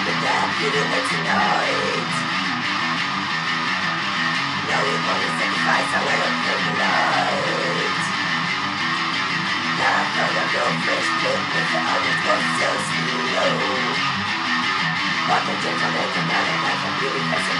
beautiful tonight No important sacrifice, however, for the light Not out of your flesh, but with the others go so slow What the gentleman come out of beauty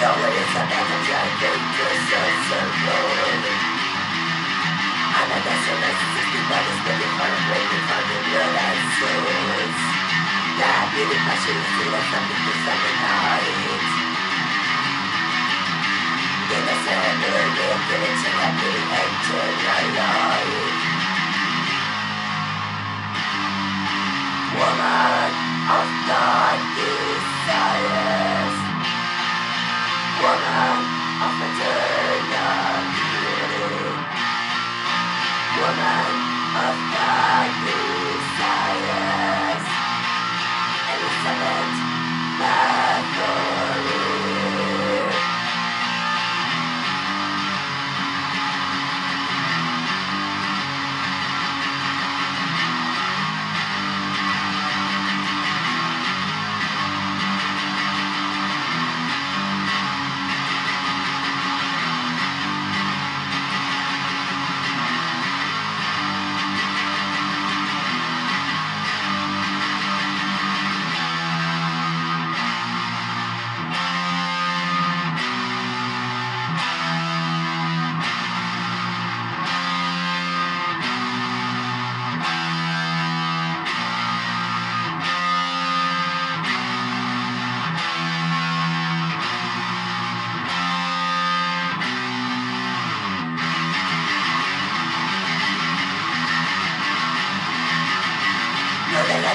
The only is a better giant Christian circle I'm a looking for a break from the blood and souls That beauty passion is still a something to the night Give us a of connection that beauty enter your life Dark desires Elizabeth Bathory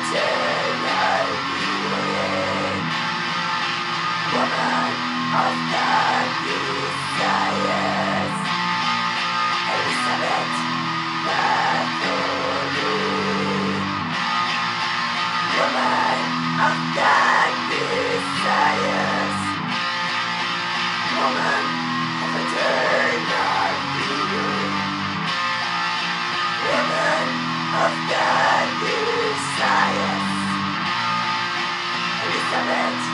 of healing. Woman of the desires. Woman of the desires. Woman of it.